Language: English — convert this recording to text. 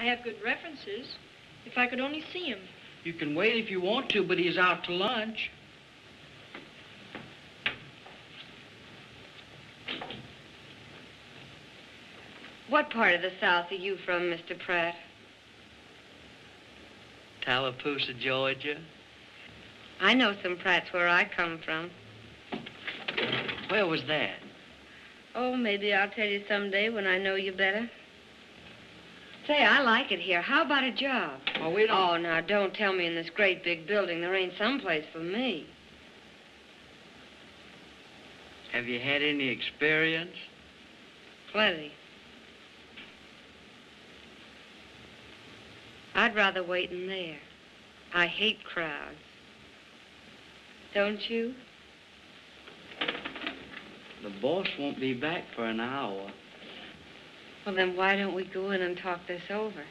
I have good references. If I could only see him. You can wait if you want to, but he's out to lunch. What part of the South are you from, Mr. Pratt? Tallapoosa, Georgia. I know some Pratts where I come from. Where was that? Oh, maybe I'll tell you someday when I know you better. Say, I like it here. How about a job? Well, we don't. Oh, now, don't tell me in this great big building there ain't some place for me. Have you had any experience? Plenty. I'd rather wait in there. I hate crowds. Don't you? The boss won't be back for an hour. Well, then why don't we go in and talk this over?